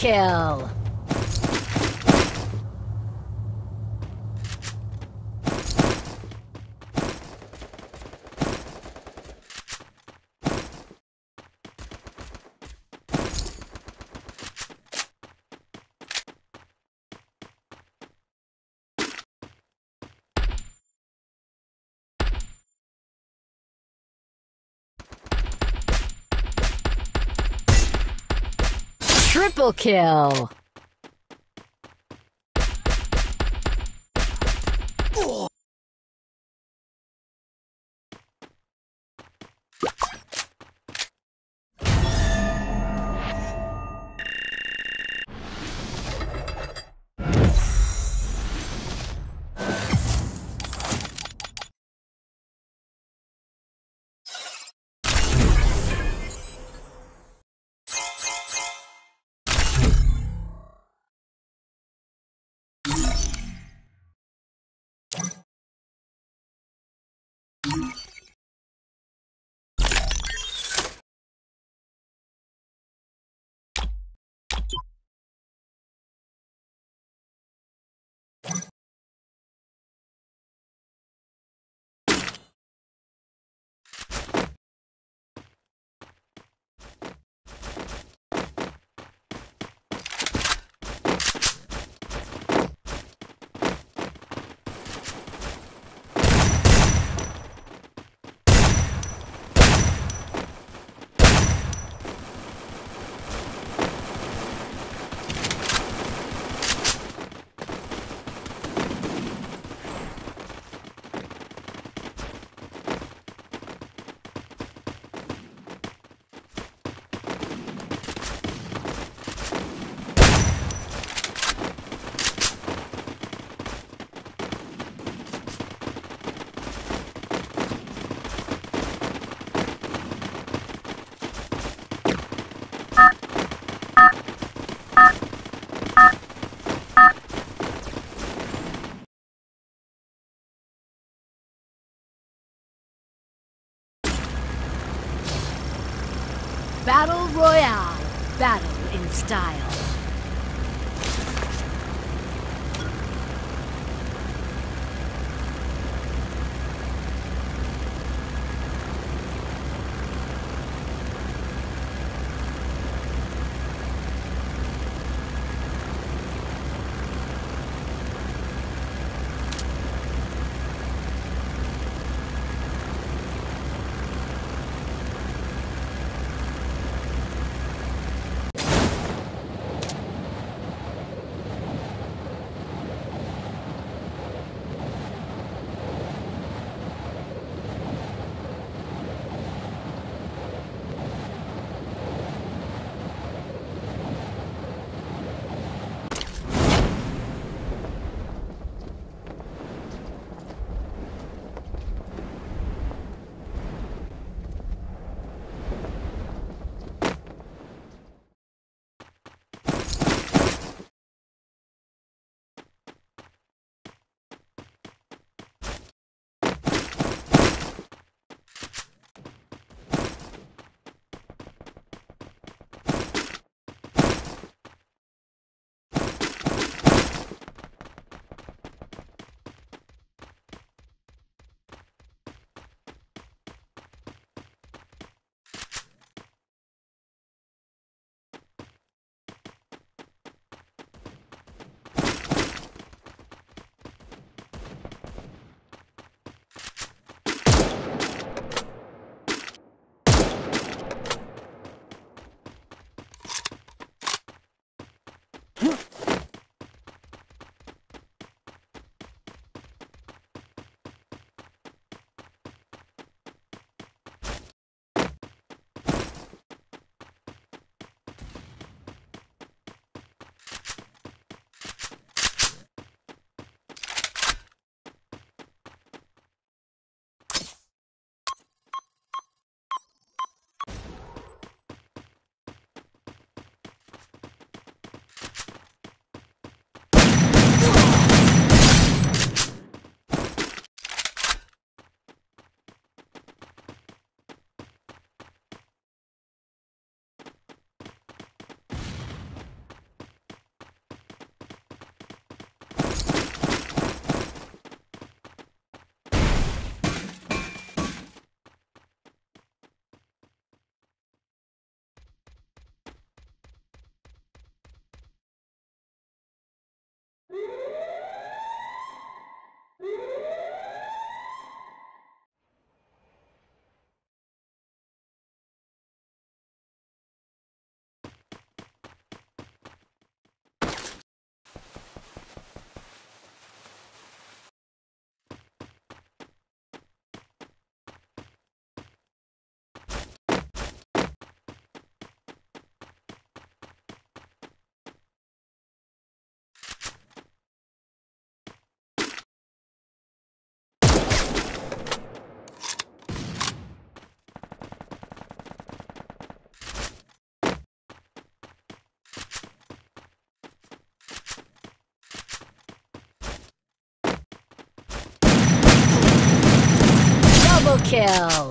kill! Triple kill! Kill.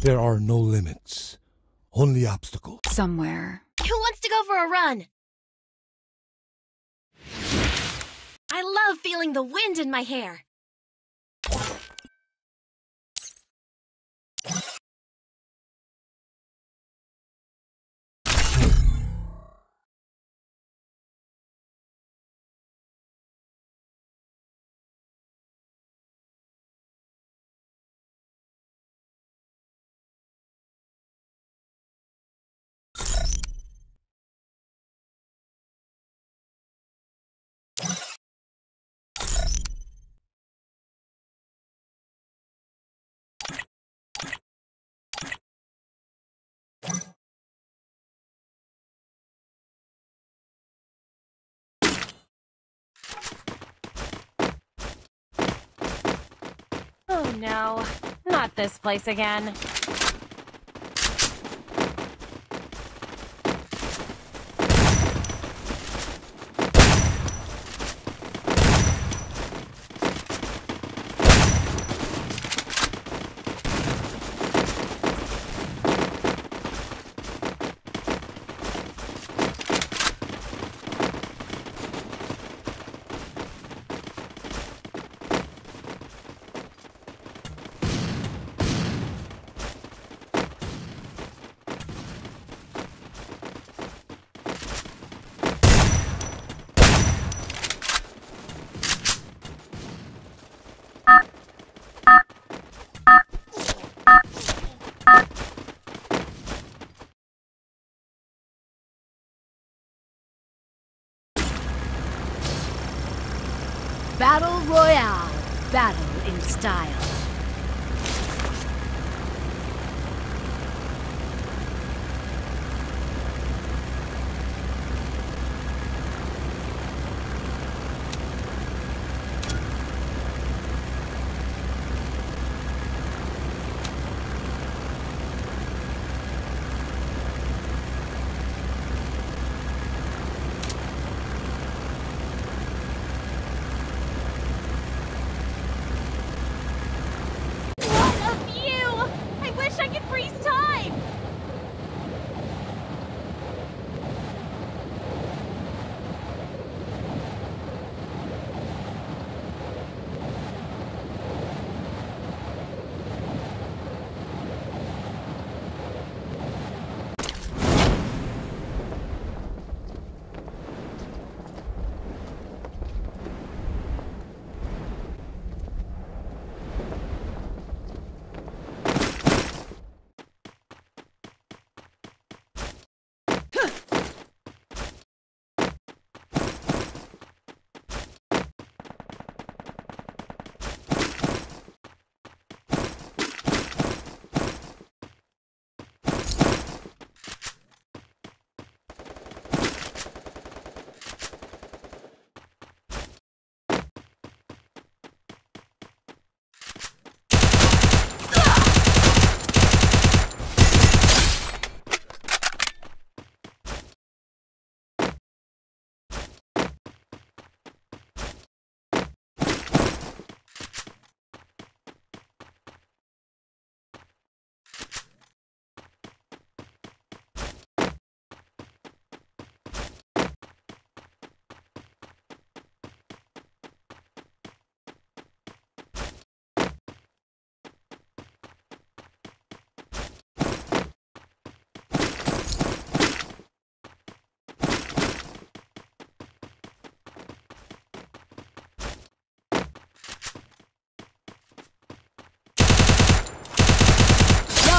There are no limits, only obstacles. Somewhere. Who wants to go for a run? I love feeling the wind in my hair. Oh no, not this place again.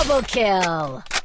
Double kill.